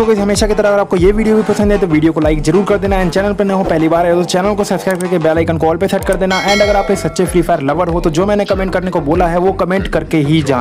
सो so, हमेशा की तरह अगर आपको ये वीडियो भी पसंद है तो वीडियो को लाइक ज़रूर कर देना एंड चैनल पर न हो पहली बार है तो चैनल को सब्सक्राइब करके बेल आइकन कॉल पे सेट कर देना एंड अगर आप एक सच्चे फ्री फायर लवर हो तो जो मैंने कमेंट करने को बोला है वो कमेंट करके ही जान